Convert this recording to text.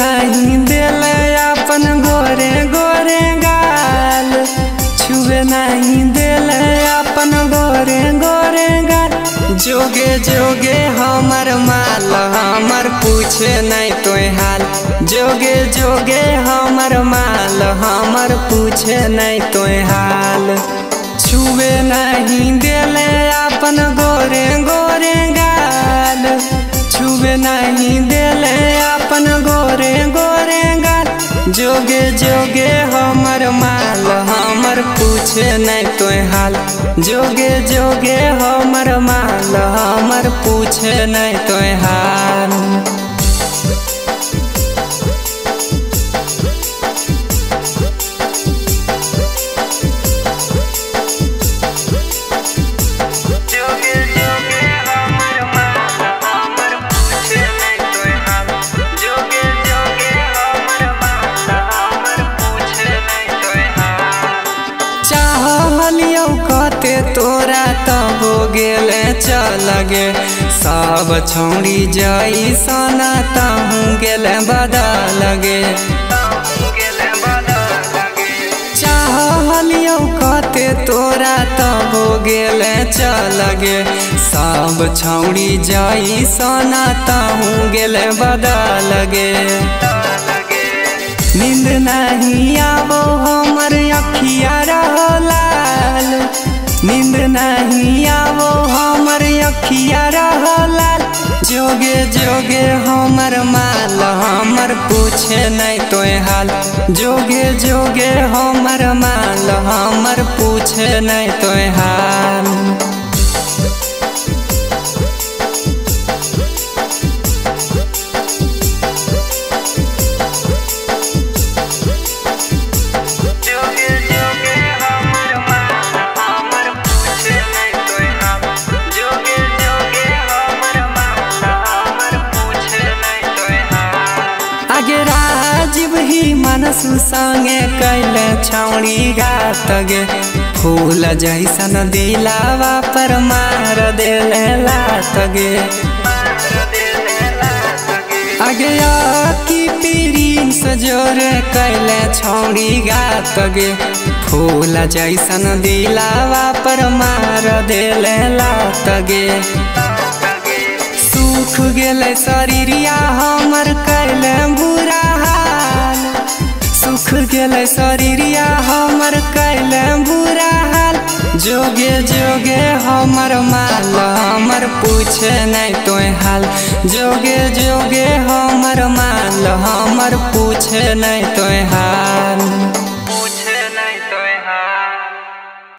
नहीं दिले अपन गोरे गोरे गाल। छुए नहीं दिले अपन गोरे गोरे गाल। जोगे जोगे हमर माल, हमर पूछे नहीं तो हाल। जोगे जोगे हमर माल, हमर पूछे नहीं तो हाल। छुए नहीं दिले अपन गोरे गोरे गाल। छुए नहीं दिले जोगे जोगे हमर माल, हमर पूछे नहीं तो हाल। जोगे जोगे हमर माल, हमर पूछे नहीं तो हाल। तोरा तब हो गेले, चल गे सब छौड़ी जाई, सना तहूँ गेले बदल गे कते तोरा तब हो गेले, चल गे सब छौड़ी जाई, सना तहूँ गेले बदल गे नींद नहीं आवो हमर रहलाल जोगे जोगे हमर माल। हमर पूछे नहीं तो हाल। जोगे जोगे हमर माल। हमर पूछे नहीं तो हाल। मनसु संगे कैले छौड़ी गात गे फूल जैसन दिलावा पर मार देले लात गे आगे की पीरीन सजोरे कैले छौड़ी गात गे फूल जैसन दिलावा पर मार देले लात गे सुख गेले शरीरिया हमर कैले हाल सुख गल शरीरिया हमर कैले बुरा हाल? जोगे जोगे, हमर माल, हमर पूछे नहीं तो हाल। जोगे जोगे, हमर माल, हमर पूछे नहीं तो हाल।